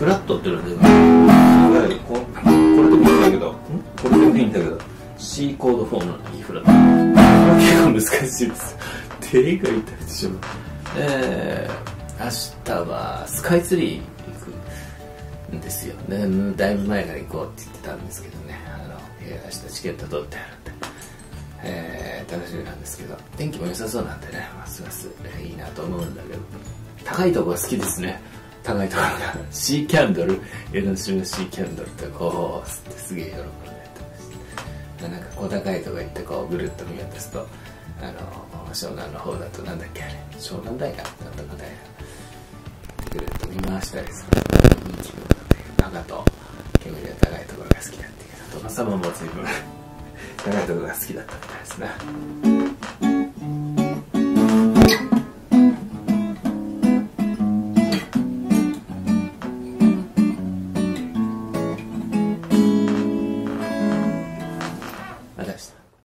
フラットっていうのはねいわゆるここれでもいいんだけど。これでもいいんだけど。C コードフォームの E フラット。これ結構難しいです。手が痛いでしょえー、明日はスカイツリー行くんですよ。ねだいぶ前から行こうって言ってたんですけどね。あの、えー、明日チケット取ってあるんでえー、楽しみなんですけど天気も良さそうなんでねますますいいなと思うんだけど高いとこが好きですね。高いところがシーキャンドル江ノ島シーキャンドルってこう吸ってすげえ喜んでやってましたなんか小高いとこ行ってこうぐるっと見渡すとあの湘南の方だとなんだっけあれ湘南大学だったか大学ぐるっと見回したりする。いい気分だね。赤と煙が高いところが好きだっていうけど殿様も随分長いところが好きだったみたいですね。